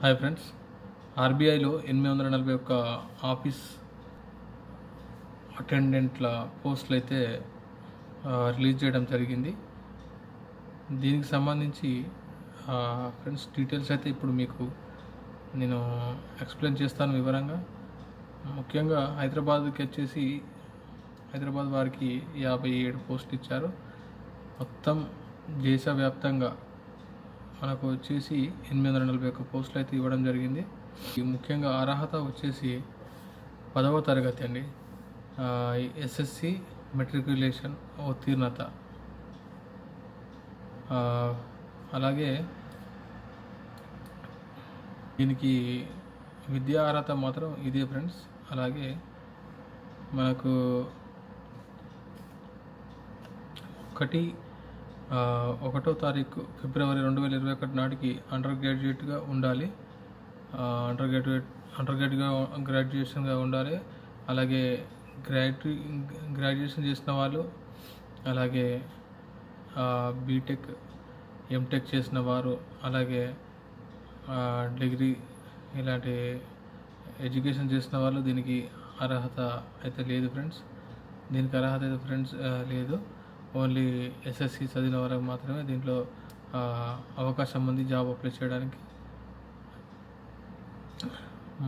Hi friends ఆర్బీఐలో ఎనిమిది వందల నలభై ఒక్క ఆఫీస్ అటెండెంట్ల పోస్టులు అయితే రిలీజ్ చేయడం జరిగింది. దీనికి సంబంధించి ఫ్రెండ్స్ డీటెయిల్స్ అయితే ఇప్పుడు మీకు నేను ఎక్స్ప్లెయిన్ చేస్తాను వివరంగా. ముఖ్యంగా హైదరాబాద్కి వచ్చేసి హైదరాబాద్ వారికి యాభై ఏడు పోస్టులు ఇచ్చారు. మొత్తం దేశవ్యాప్తంగా మనకు వచ్చేసి ఎనిమిది వందల నలభై ఒక్క పోస్టులు అయితే ఇవ్వడం జరిగింది. ముఖ్యంగా అర్హత వచ్చేసి పదవ తరగతి అండి. ఎస్ఎస్సి మెట్రికులేషన్ ఉత్తీర్ణత. అలాగే దీనికి విద్యా అర్హత మాత్రం ఇదే ఫ్రెండ్స్. అలాగే మనకు ఒకటి ఒకటో తారీఖు ఫిబ్రవరి రెండు వేల ఇరవై ఒకటి నాటికి అండర్ గ్రాడ్యుయేట్గా ఉండాలి. అండర్ గ్రాడ్యుయేట్ అండర్ గ్రాడ్యుయేట్గా గ్రాడ్యుయేషన్గా ఉండాలి. అలాగే గ్రాడ్యు గ్రాడ్యుయేషన్ చేసిన వాళ్ళు అలాగే బీటెక్ ఎంటెక్ చేసిన వారు అలాగే డిగ్రీ ఇలాంటి ఎడ్యుకేషన్ చేసిన వాళ్ళు దీనికి అర్హత అయితే లేదు ఫ్రెండ్స్. దీనికి అర్హత అయితే ఫ్రెండ్స్ లేదు. ఓన్లీ ఎస్ఎస్సి చదివిన వరకు మాత్రమే దీంట్లో అవకాశం ఉంది జాబ్ అప్లై చేయడానికి.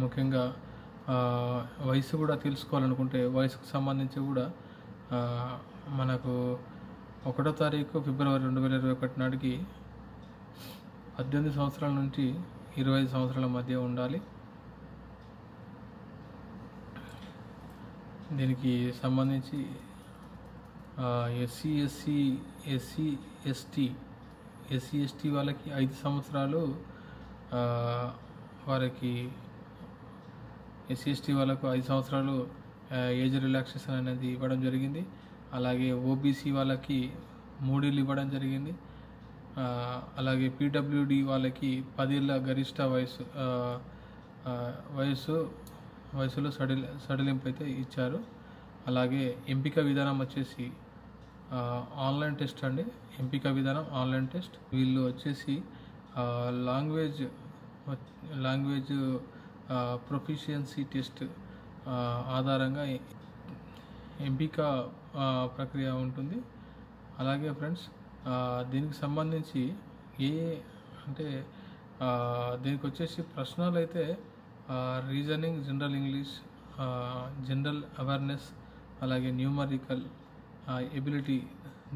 ముఖ్యంగా వయసు కూడా తెలుసుకోవాలనుకుంటే వయసుకు సంబంధించి కూడా మనకు ఒకటో తారీఖు ఫిబ్రవరి రెండు వేల ఇరవై ఒకటి నాటికి పద్దెనిమిది సంవత్సరాల నుంచి ఇరవై ఐదు సంవత్సరాల మధ్య ఉండాలి. దీనికి సంబంధించి SC SC SC ST SC ST వాళ్ళకి ఐదు సంవత్సరాలు వారికి ఎస్సీ ఎస్టీ వాళ్ళకు ఐదు సంవత్సరాలు ఏజ్ రిలాక్సేషన్ అనేది ఇవ్వడం జరిగింది. అలాగే ఓబీసీ వాళ్ళకి మూడేళ్ళు ఇవ్వడం జరిగింది. అలాగే పీడబ్ల్యూడి వాళ్ళకి పదేళ్ళ గరిష్ట వయసు వయసు వయసులో సడలి సడలింపు అయితే ఇచ్చారు. అలాగే ఎంపిక విధానం వచ్చేసి ఆన్లైన్ టెస్ట్ అండి. ఎంపిక విధానం ఆన్లైన్ టెస్ట్ వీళ్ళు వచ్చేసి లాంగ్వేజ్ లాంగ్వేజ్ ప్రొఫిషియన్సీ టెస్ట్ ఆధారంగా ఎంపిక ప్రక్రియ ఉంటుంది. అలాగే ఫ్రెండ్స్ దీనికి సంబంధించి ఏ అంటే దీనికి వచ్చేసి ప్రశ్నలు అయితే reasoning general English general awareness అలాగే న్యూమరికల్ ఎబిలిటీ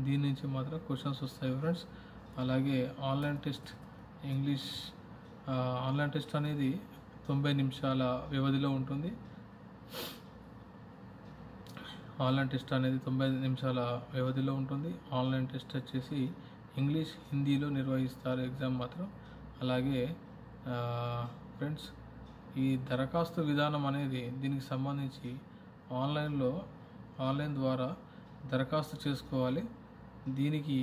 దీని నుంచి మాత్రం క్వశ్చన్స్ వస్తాయి ఫ్రెండ్స్. అలాగే online test English online test అనేది తొంభై నిమిషాల వ్యవధిలో ఉంటుంది. ఆన్లైన్ టెస్ట్ అనేది తొంభై నిమిషాల వ్యవధిలో ఉంటుంది. ఆన్లైన్ టెస్ట్ వచ్చేసి ఇంగ్లీష్ హిందీలో నిర్వహిస్తారు ఎగ్జామ్ మాత్రం. అలాగే ఫ్రెండ్స్ ఈ దరఖాస్తు విధానం అనేది దీనికి సంబంధించి ఆన్లైన్లో ఆన్లైన్ ద్వారా దరఖాస్తు చేసుకోవాలి. దీనికి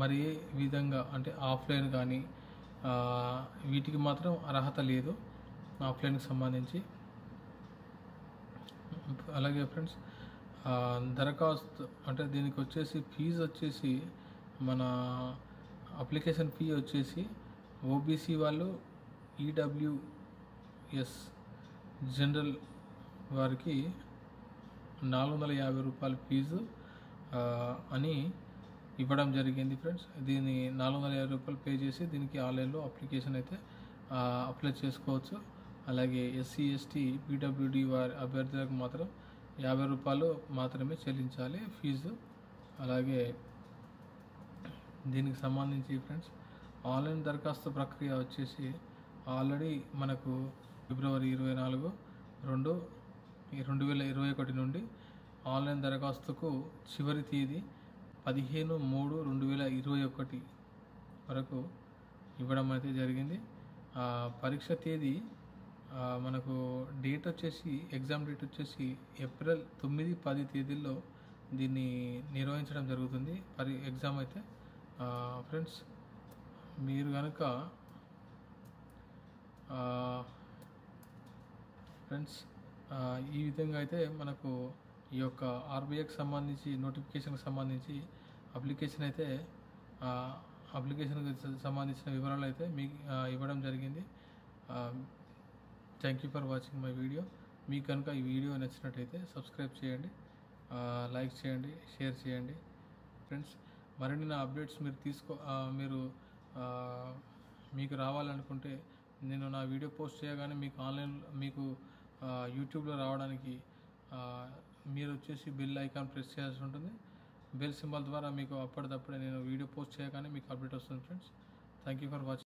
మరే మరి ఏ విధంగా అంటే ఆఫ్లైన్ కానీ వీటికి మాత్రం అర్హత లేదు. ఆఫ్లైన్కి సంబంధించి. అలాగే ఫ్రెండ్స్ దరఖాస్తు అంటే దీనికి వచ్చేసి ఫీజు వచ్చేసి మన అప్లికేషన్ ఫీ వచ్చేసి ఓబీసీ వాళ్ళు ఈడబ్ల్యూఎస్ జనరల్ వారికి నాలుగు వందల యాభై రూపాయల ఫీజు అని ఇవ్వడం జరిగింది ఫ్రెండ్స్. దీన్ని నాలుగు వందల యాభై రూపాయలు పే చేసి దీనికి ఆన్లైన్లో అప్లికేషన్ అయితే అప్లై చేసుకోవచ్చు. అలాగే ఎస్సీ ఎస్టీ పీడబ్ల్యూడి వారి అభ్యర్థులకు మాత్రం యాభై రూపాయలు మాత్రమే చెల్లించాలి ఫీజు. అలాగే దీనికి సంబంధించి ఫ్రెండ్స్ ఆన్లైన్ దరఖాస్తు ప్రక్రియ వచ్చేసి ఆల్రెడీ మనకు ఫిబ్రవరి ఇరవై నాలుగు రెండు రెండు వేల ఇరవై ఒకటి నుండి ఆన్లైన్ దరఖాస్తుకు చివరి తేదీ పదిహేను మూడు రెండు వేల ఇరవై ఒకటి వరకు ఇవ్వడం అయితే జరిగింది. పరీక్ష తేదీ మనకు డేట్ వచ్చేసి ఎగ్జామ్ డేట్ వచ్చేసి ఏప్రిల్ తొమ్మిది పది తేదీల్లో దీన్ని నిర్వహించడం జరుగుతుంది. పరి ఎగ్జామ్ అయితే ఫ్రెండ్స్ మీరు కనుక ఫ్రెండ్స్ ఈ విధంగా అయితే మనకు ఈ యొక్క ఆర్బీఐకి సంబంధించి నోటిఫికేషన్కి సంబంధించి అప్లికేషన్ అయితే అప్లికేషన్కి సంబంధించిన వివరాలు అయితే మీకు ఇవ్వడం జరిగింది. Thank you for watching my video మీకు కనుక ఈ వీడియో నచ్చినట్టయితే సబ్స్క్రైబ్ చేయండి. లైక్ చేయండి షేర్ చేయండి. ఫ్రెండ్స్ మరిన్ని నా అప్డేట్స్ మీరు తీసుకో మీరు మీకు రావాలనుకుంటే నేను నా వీడియో పోస్ట్ చేయగానే మీకు ఆన్లైన్ మీకు యూట్యూబ్లో రావడానికి మీరు వచ్చేసి బెల్ ఐకాన్ ప్రెస్ చేయాల్సి ఉంటుంది. బెల్ సింబల్ ద్వారా మీకు అప్పటిదప్పుడే నేను వీడియో పోస్ట్ చేయగానే మీకు అప్డేట్ వస్తుంది friends. Thank you for watching